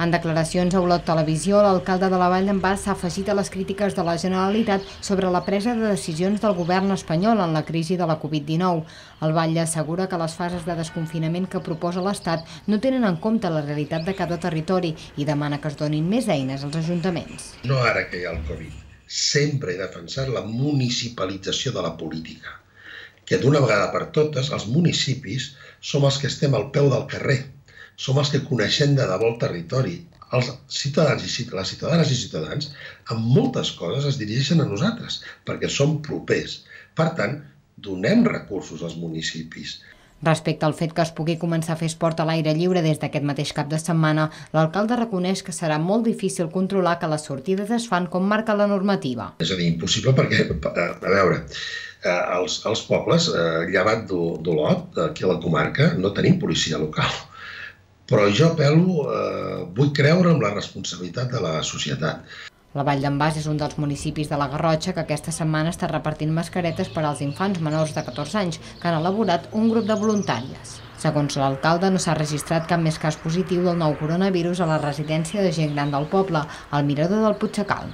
En declaracions a Olot Televisió, l'alcalde de la Vall d'en Bas s'ha afegit a les crítiques de la Generalitat sobre la presa de decisions del govern espanyol en la crisi de la Covid-19. El Batlle assegura que les fases de desconfinament que proposa l'Estat no tenen en compte la realitat de cada territori i demana que es donin més eines als ajuntaments. No ara que hi ha el Covid, sempre he defensat la municipalització de la política que d'una vegada per totes els municipis som els que estem al peu del carrer, som els que coneixem de debò el territori. Els ciutadans i les ciutadanes i ciutadans amb moltes coses es dirigeixen a nosaltres perquè som propers. Per tant, donem recursos als municipis. Respecte al fet que es pugui començar a fer esport a l'aire lliure des d'aquest mateix cap de setmana, l'alcalde reconeix que serà molt difícil controlar que les sortides es fan com marca la normativa. És a dir, impossible perquè, a veure, eh, als, als pobles, eh, llevat d'Olot, aquí a la comarca, no tenim policia local. Però jo apel·lo, eh, vull creure en la responsabilitat de la societat. La Vall d'en Bas és un dels municipis de la Garrotxa que aquesta setmana està repartint mascaretes per als infants menors de 14 anys que han elaborat un grup de voluntàries. Segons l'alcalde, no s'ha registrat cap més cas positiu del nou coronavirus a la residència de gent gran del poble, al Mirador del Puigsecal.